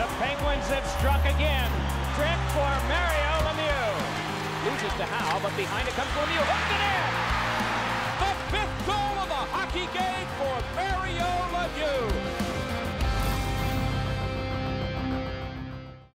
The Penguins have struck again. Trick for Mario Lemieux. Loses to Howe, but behind it comes Lemieux. Hooked it in! The fifth goal of the hockey game for Mario Lemieux.